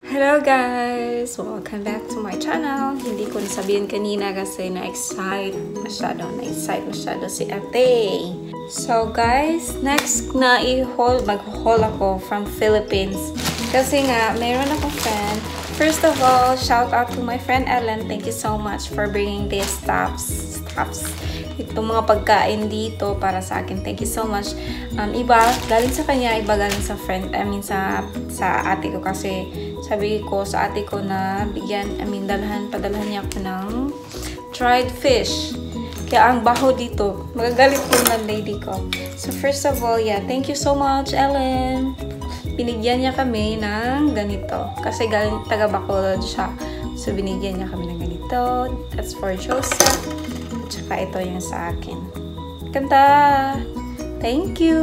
Hello guys! Welcome back to my channel. Hindi ko nasabihin kanina kasi na-excite masyado, na-excite masyado si ate. So guys, next na i-haul, mag-haul ako from Philippines. Kasi nga, mayroon akong friend. First of all, shout out to my friend Ellen. Thank you so much for bringing these stuffs. stuffs itong mga pagkain dito para sa akin. Thank you so much. Um, iba, galing sa kanya, iba galing sa friend, I mean sa, sa ate ko kasi sabi ko sa ate ko na bigyan, I mean dalhan, padalhan niya ako ng dried fish. Kaya ang baho dito, magagalit po ng lady ko. So first of all, yeah, thank you so much, Ellen. Binigyan niya kami ng ganito. Kasi galing taga Bacolod siya. So binigyan niya kami ng ganito. That's for Joseph. Tsaka ito yung sa akin. Ganda! Thank you!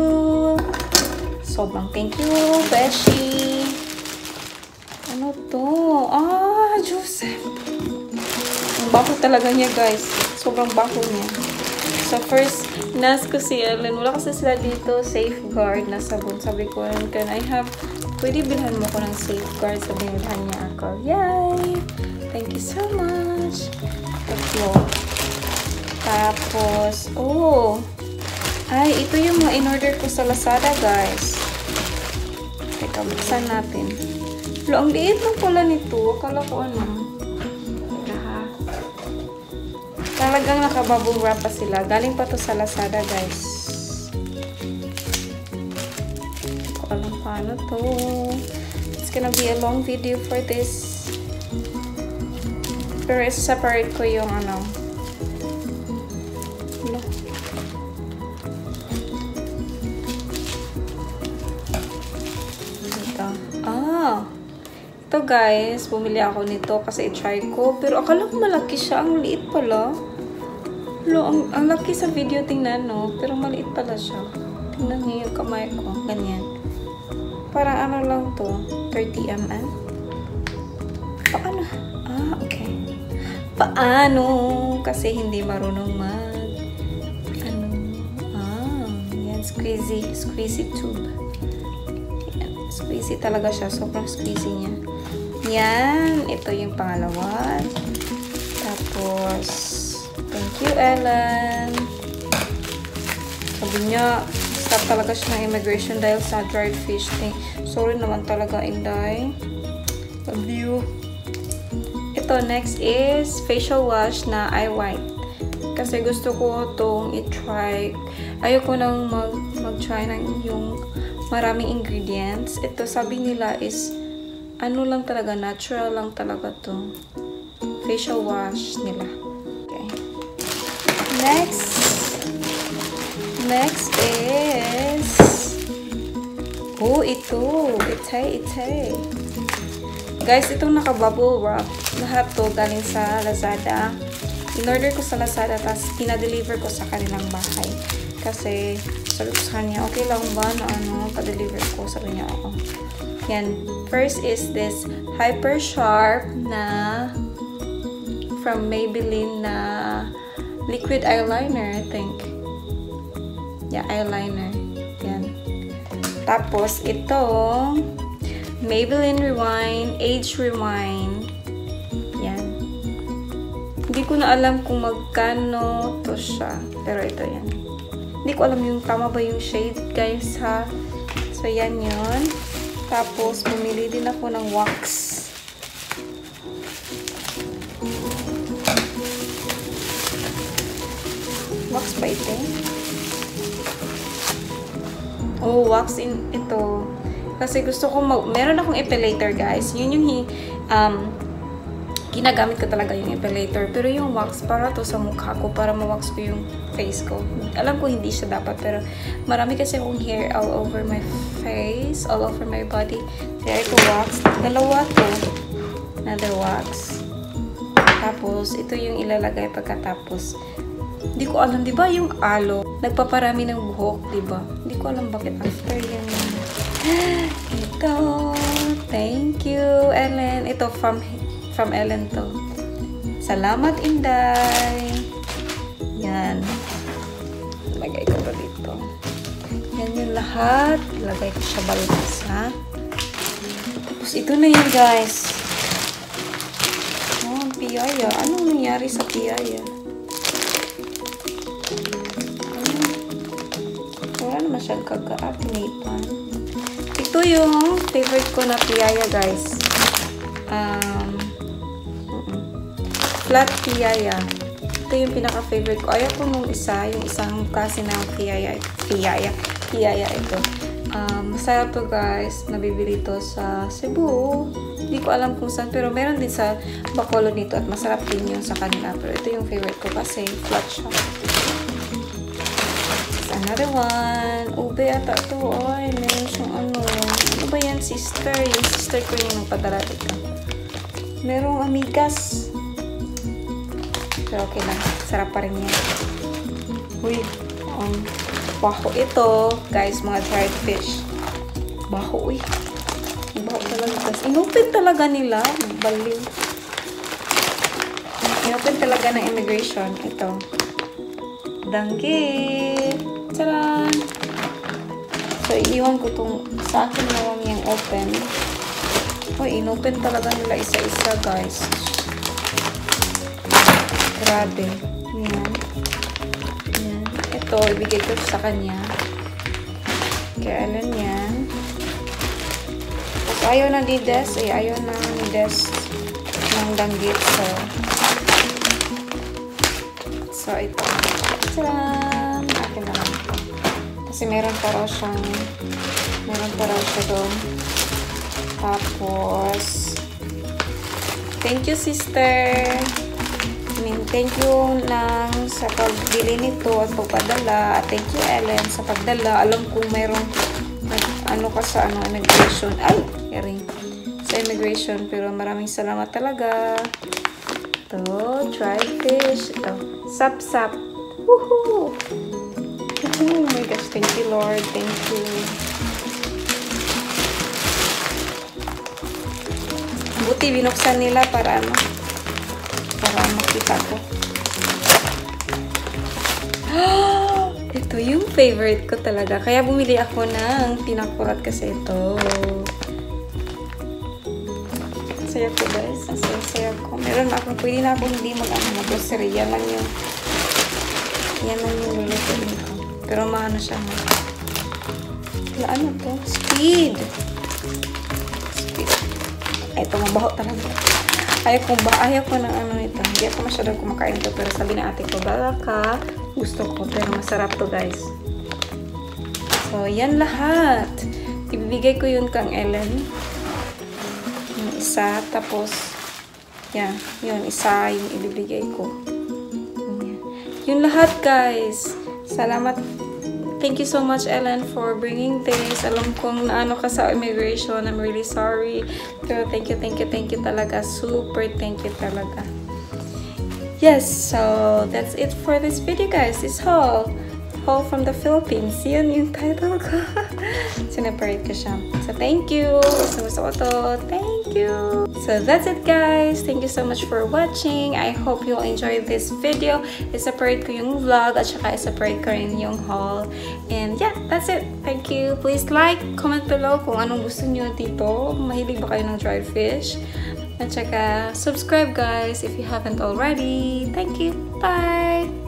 Sobrang thank you, Beshi! To? Ah, Joseph! Ang baho talaga niya, guys. Sobrang baho niya. So, first, nas ko si Ellen. Wala kasi sila dito. Safeguard na sabon. Sabi ko, can I have... Pwede bilhan mo ko ng safeguard. Sabi bilhan niya ako. Yay! Thank you so much. Tatlo. Tapos, oh. Ay, ito yung mga in-order ko sa Lazada, guys. Teka, buksan natin. Lo, ang liit lang pala nito. Akala ko ano. Teka ha. Talagang nakabubble wrap pa sila. Galing pa to sa Lazada, guys. Hindi ko alam paano to. It's gonna be a long video for this. Pero separate ko yung ano, guys, bumili ako nito kasi i-try ko. Pero akala ko malaki siya. Ang liit pala. Lo, ang, ang laki sa video tingnan, no? Pero maliit pala siya. Tingnan niyo yung kamay ko. Ganyan. Parang ano lang to. 30 ml. Paano? Ah, okay. Paano? Kasi hindi marunong mag squeezy, squeezy tube. Yan. Squeezy talaga siya. Sobrang squeezy niya. Yan. Ito yung pangalawa. Tapos, thank you, Ellen. Sabi niya, stop talaga siya ng immigration dahil sa dried fish thing. Sorry naman talaga, Inday. Love you. Ito, next is facial wash na eye white. Kasi gusto ko itong i-try. Ayoko nang mag, mag-try ng yung maraming ingredients. Ito, sabi nila is, ano lang talaga, natural lang talaga to Facial wash nila. Okay. Next. Next is, oh, ito. Itay, itay. Guys, itong naka-bubble wrap. Lahat to galing sa Lazada in-order ko sa Lazada, tapos pinadeliver ko sa kanilang bahay. Kasi, sabi ko sa kanya, okay lang ba na ano, pa-deliver ko? Sabi niya, ako. Yan. First is this Hyper Sharp na from Maybelline na liquid eyeliner, I think. Yeah, eyeliner. Yan. Tapos, ito, Maybelline Rewind, Age Rewind. Hindi ko na alam kung magkano to siya. Pero ito yan. Hindi ko alam yung tama ba yung shade, guys, ha? So, yan yun. Tapos, bumili din ako ng wax. Wax ba ito? Oh, wax in ito. Kasi gusto ko mag... Meron akong epilator, guys. Yun yung um, ginagamit ko talaga yung epilator. Pero yung wax, para to sa mukha ko, para ma-wax ko yung face ko. Alam ko hindi siya dapat, pero marami kasi akong hair all over my face, all over my body. Kaya ito wax. Dalawa to. Another wax. Tapos, ito yung ilalagay pagkatapos. Hindi ko alam, di ba yung alo, nagpaparami ng buhok, di ba? Hindi ko alam bakit after yung... Ito. Thank you, Ellen. Ito from from Ellen to. Salamat, Inday! Yan. Lagay ko to dito. Yan yung lahat. Lagay ko siya balbas, ha? Tapos ito na yun guys. Oh, ang piyaya. Anong nangyari sa piyaya? Hmm. Wala naman siyang kaka-upnatean. Ito yung favorite ko na piyaya guys. Um, flat piyaya. Ito yung pinaka-favorite ko. Ayaw ko nung isa, yung isang kasi ng piyaya. Piyaya. Piyaya ito. Um, masarap to guys. Nabibili to sa Cebu. Hindi ko alam kung saan. Pero meron din sa Bacolod nito. At masarap din yun sa kanila. Pero ito yung favorite ko kasi flat siya. Another one. Ube ata to. Ay, meron siyang ano. Ano ba yan, sister? Yung sister ko yung nagpadala dito. Merong amigas. Pero okay lang. Sarap pa rin yan. Uy. Um, baho ito. Guys, mga dried fish. Baho, uy. Baho talaga. Guys. Inopen talaga nila. Baliw. Inopen talaga ng immigration. Ito. Danggit. Taran! So, iiwan ko itong sa akin na yung open. Uy, inopen talaga nila isa-isa, guys. Grabe. Yan. Yan. Ito, ibigay ko sa kanya. Kaya alam yan. Tapos ayaw na ni Des. Eh, ayaw na ni Des ng danggit. So, so ito. Tcharam! Akin na lang. Kasi meron pa raw siyang meron pa raw siya doon. Tapos, thank you, sister. Thank you lang sa pagbili nito at pagpadala. At thank you, Ellen, sa pagdala. Alam kong mayroong ano ka sa ano, immigration. Ay! Hearing. Sa immigration. Pero maraming salamat talaga. Ito, dried fish. Ito, sap-sap. Woohoo! Oh my gosh, thank you, Lord. Thank you. Buti binuksan nila para ano, para makita ko. Ito yung favorite ko talaga. Kaya bumili ako ng pinakurat kasi ito. Saya ko guys. Ang saya-saya ko. Meron ako. Pwede na ako hindi mag-ano mag-grocery. Yan lang yung yan lang yung lulutuin ko. Pero maano siya. Wala ano to? Speed! Speed. Ito, mabaho talaga. Ayaw ko ba? Ayaw ko ng ano ito. Hindi ako masyadong kumakain ito. Pero sabi na ate ko, bala ka. Gusto ko. Pero masarap to guys. So, yan lahat. Ibibigay ko yun kang Ellen. Yung isa. Tapos, yan. Yun, isa yung ibibigay ko. Yan. Yun lahat guys. Salamat. Thank you so much, Ellen, for bringing this. Alam kong naano ka sa immigration. I'm really sorry. Pero thank you, thank you, thank you talaga. Super thank you talaga. Yes, so that's it for this video, guys. This haul. Haul from the Philippines. Yun yung title ko. Sinaparate ko siya. So, thank you. Gusto gusto ko to. Thank you. So, that's it, guys. Thank you so much for watching. I hope you'll enjoy this video. I-separate ko yung vlog at saka i-separate ko rin yung haul. And yeah, that's it. Thank you. Please like, comment below kung anong gusto nyo dito. Mahilig ba kayo ng dried fish? At saka, subscribe guys if you haven't already. Thank you. Bye!